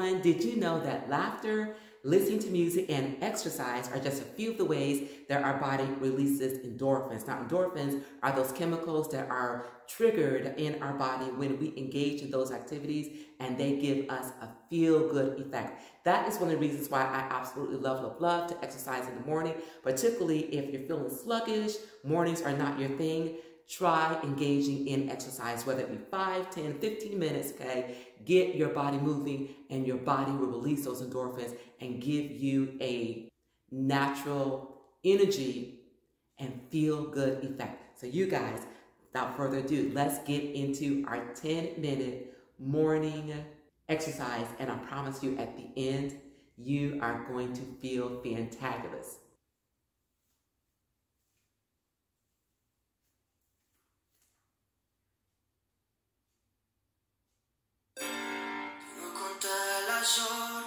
everyone. Did you know that laughter, listening to music, and exercise are just a few of the ways that our body releases endorphins? Now, endorphins are those chemicals that are triggered in our body when we engage in those activities and they give us a feel good effect. That is one of the reasons why I absolutely love, love, love to exercise in the morning, particularly if you're feeling sluggish, mornings are not your thing try engaging in exercise, whether it be 5, 10, 15 minutes, okay? Get your body moving and your body will release those endorphins and give you a natural energy and feel good effect. So you guys, without further ado, let's get into our 10 minute morning exercise. And I promise you at the end, you are going to feel fantabulous. Tengo